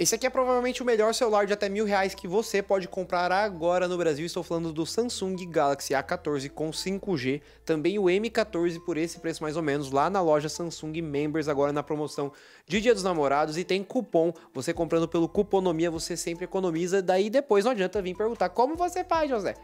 Esse aqui é provavelmente o melhor celular de até mil reais que você pode comprar agora no Brasil. Estou falando do Samsung Galaxy A14 com 5G, também o M14 por esse preço mais ou menos, lá na loja Samsung Members, agora na promoção de Dia dos Namorados e tem cupom. Você comprando pelo Cuponomia, você sempre economiza, daí depois não adianta vir perguntar como você faz, José.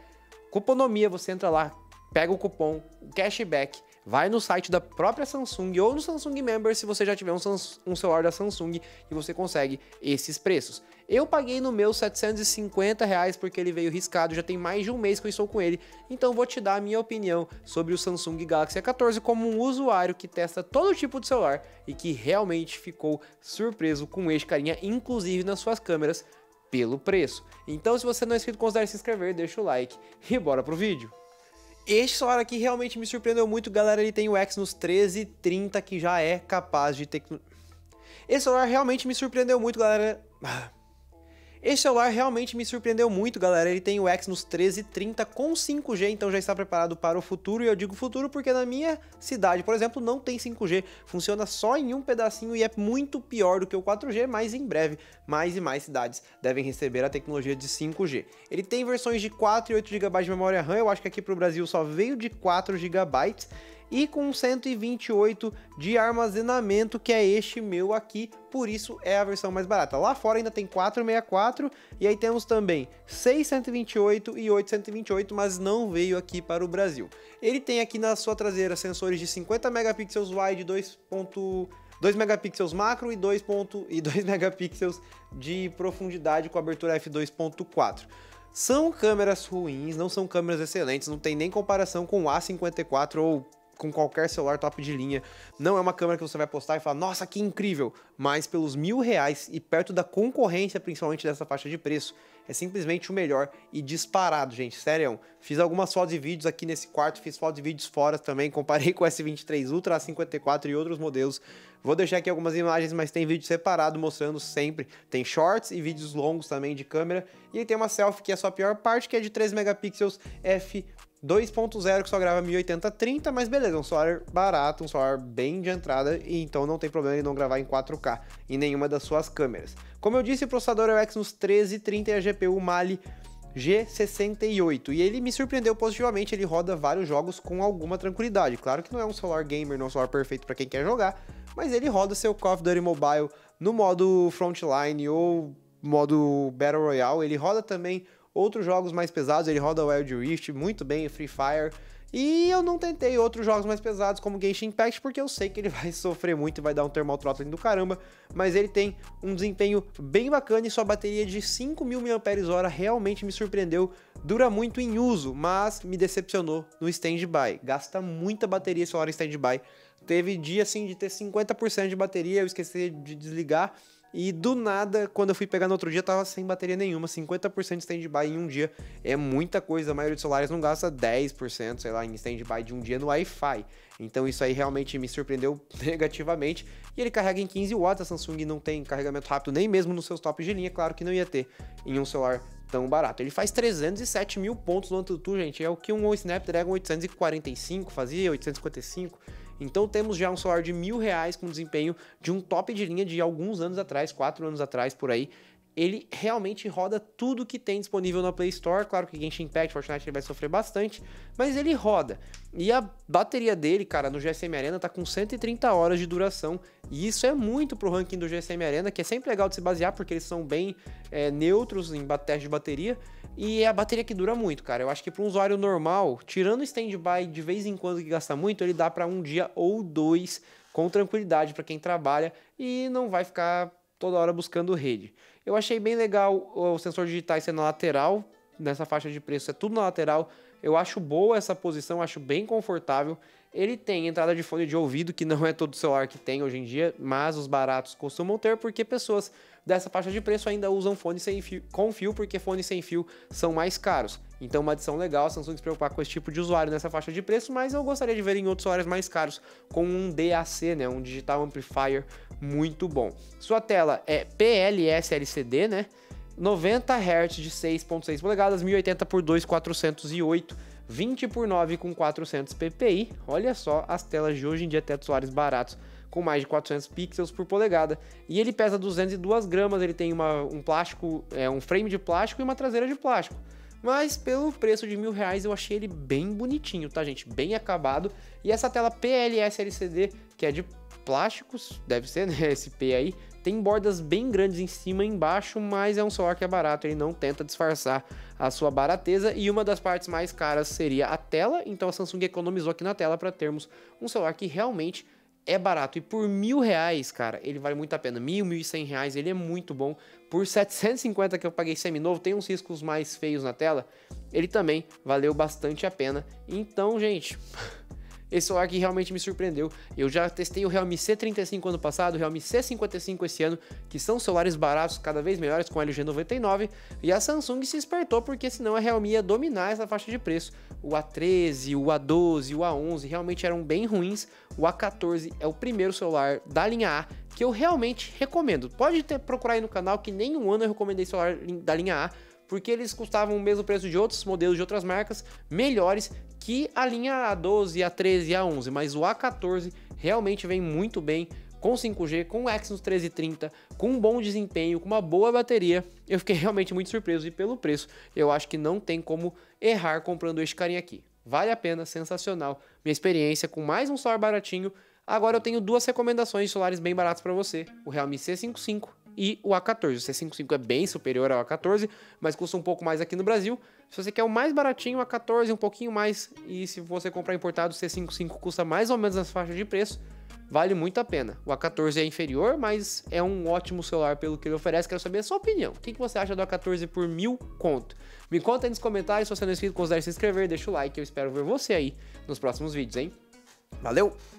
Cuponomia, você entra lá, pega o cupom, cashback, vai no site da própria Samsung ou no Samsung Member se você já tiver um, um, celular da Samsung e você consegue esses preços. Eu paguei no meu 750 reais porque ele veio riscado, já tem mais de um mês que eu estou com ele, então vou te dar a minha opinião sobre o Samsung Galaxy A14 como um usuário que testa todo tipo de celular e que realmente ficou surpreso com este carinha, inclusive nas suas câmeras, pelo preço. Então se você não é inscrito, considere se inscrever, deixa o like e bora pro vídeo. Este celular aqui realmente me surpreendeu muito, galera. Ele tem o Exynos 1330 que já é capaz de ter. Esse celular realmente me surpreendeu muito, galera. Esse celular realmente me surpreendeu muito, galera. Ele tem o Exynos 1330 com 5G, então já está preparado para o futuro. E eu digo futuro porque na minha cidade, por exemplo, não tem 5G. Funciona só em um pedacinho e é muito pior do que o 4G, mas em breve mais e mais cidades devem receber a tecnologia de 5G. Ele tem versões de 4 e 8 GB de memória RAM. Eu acho que aqui para o Brasil só veio de 4 GB e com 128 de armazenamento, que é este meu aqui, por isso é a versão mais barata. Lá fora ainda tem 464 e aí temos também 628 e 828, mas não veio aqui para o Brasil. Ele tem aqui na sua traseira sensores de 50 megapixels wide, 2. 2 megapixels macro e 2, ponto, e 2 megapixels de profundidade com abertura f2.4. São câmeras ruins, não são câmeras excelentes, não tem nem comparação com o A54 ou com qualquer celular top de linha. Não é uma câmera que você vai postar e falar, nossa, que incrível! Mas pelos mil reais e perto da concorrência, principalmente dessa faixa de preço, é simplesmente o melhor e disparado, gente. Sério, fiz algumas fotos e vídeos aqui nesse quarto, fiz fotos e vídeos fora também, comparei com o S23 Ultra, A54 e outros modelos. Vou deixar aqui algumas imagens, mas tem vídeo separado mostrando sempre. Tem shorts e vídeos longos também de câmera. E tem uma selfie que é a sua pior parte, que é de 3 megapixels f 2.0 que só grava 1080-30, mas beleza, um celular barato, um celular bem de entrada, e então não tem problema ele não gravar em 4K em nenhuma das suas câmeras. Como eu disse, o processador é o Exynos 1330 e a GPU Mali G68, e ele me surpreendeu positivamente, ele roda vários jogos com alguma tranquilidade. Claro que não é um celular gamer, não é um celular perfeito para quem quer jogar, mas ele roda seu Call of Duty Mobile no modo Frontline ou modo Battle Royale, ele roda também outros jogos mais pesados, ele roda Wild Rift muito bem, Free Fire. E eu não tentei outros jogos mais pesados como Genshin Impact porque eu sei que ele vai sofrer muito e vai dar um thermal throttling do caramba, mas ele tem um desempenho bem bacana e sua bateria de 5000 mAh realmente me surpreendeu. Dura muito em uso, mas me decepcionou no standby. Gasta muita bateria celular em standby. Teve dia assim de ter 50% de bateria, eu esqueci de desligar e do nada, quando eu fui pegar no outro dia, tava sem bateria nenhuma, 50% de stand-by em um dia. É muita coisa, a maioria dos celulares não gasta 10%, sei lá, em stand-by de um dia no Wi-Fi. Então isso aí realmente me surpreendeu negativamente. E ele carrega em 15 watts, a Samsung não tem carregamento rápido nem mesmo nos seus tops de linha, claro que não ia ter em um celular tão barato. Ele faz 307 mil pontos no AnTuTu, gente, é o que um Snapdragon 845 fazia, 855. Então temos já um celular de mil reais com desempenho de um top de linha de alguns anos atrás, quatro anos atrás por aí. Ele realmente roda tudo que tem disponível na Play Store. Claro que Genshin Impact, Fortnite ele vai sofrer bastante, mas ele roda. E a bateria dele, cara, no GSM Arena tá com 130 horas de duração. E isso é muito pro ranking do GSM Arena, que é sempre legal de se basear, porque eles são bem é, neutros em teste de bateria. E é a bateria que dura muito, cara. Eu acho que para um usuário normal, tirando o stand-by de vez em quando que gasta muito, ele dá para um dia ou dois com tranquilidade para quem trabalha e não vai ficar toda hora buscando rede. Eu achei bem legal o sensor digital ser na lateral, nessa faixa de preço é tudo na lateral. Eu acho boa essa posição, acho bem confortável. Ele tem entrada de fone de ouvido, que não é todo celular que tem hoje em dia, mas os baratos costumam ter, porque pessoas dessa faixa de preço ainda usam fone sem fio, com fio, porque fones sem fio são mais caros. Então, uma adição legal, a Samsung se preocupar com esse tipo de usuário nessa faixa de preço, mas eu gostaria de ver em outros celulares mais caros, com um DAC, né, um Digital Amplifier muito bom. Sua tela é PLS LCD, né? 90 Hz de 6.6 polegadas, 1080 por 2408 20 por 9 com 400 ppi. Olha só as telas de hoje em dia, até celulares baratos com mais de 400 pixels por polegada. E ele pesa 202 gramas, ele tem uma, um plástico, é, um frame de plástico e uma traseira de plástico. Mas pelo preço de mil reais eu achei ele bem bonitinho, tá gente? Bem acabado. E essa tela PLS LCD, que é de plásticos, deve ser, né? Esse P aí, tem bordas bem grandes em cima e embaixo, mas é um celular que é barato, ele não tenta disfarçar a sua barateza. E uma das partes mais caras seria a tela, então a Samsung economizou aqui na tela para termos um celular que realmente é barato. E por mil reais, cara, ele vale muito a pena. Mil, mil e cem reais, ele é muito bom. Por 750 que eu paguei semi-novo, tem uns riscos mais feios na tela. Ele também valeu bastante a pena. Então, gente... Esse celular que realmente me surpreendeu. Eu já testei o Realme C35 ano passado, o Realme C55 esse ano, que são celulares baratos, cada vez melhores com LG 99, e a Samsung se espertou porque senão a Realme ia dominar essa faixa de preço. O A13, o A12, o A11 realmente eram bem ruins. O A14 é o primeiro celular da linha A que eu realmente recomendo. Pode ter, procurar aí no canal que nem um ano eu recomendei celular da linha A, porque eles custavam o mesmo preço de outros modelos de outras marcas, melhores que a linha A12, A13 e A11, mas o A14 realmente vem muito bem com 5G, com o Exynos 1330, com um bom desempenho, com uma boa bateria. Eu fiquei realmente muito surpreso e pelo preço, eu acho que não tem como errar comprando este carinha aqui. Vale a pena, sensacional. Minha experiência com mais um celular baratinho. Agora eu tenho duas recomendações de celulares bem baratos para você: o Realme C55 e o A14. O C55 é bem superior ao A14, mas custa um pouco mais aqui no Brasil. Se você quer o mais baratinho, o A14 um pouquinho mais, e se você comprar importado, o C55 custa mais ou menos nas faixas de preço, vale muito a pena. O A14 é inferior, mas é um ótimo celular pelo que ele oferece. Quero saber a sua opinião. O que você acha do A14 por mil conto? Me conta aí nos comentários. Se você não é inscrito, considere se inscrever, deixa o like. Eu espero ver você aí nos próximos vídeos, hein? Valeu!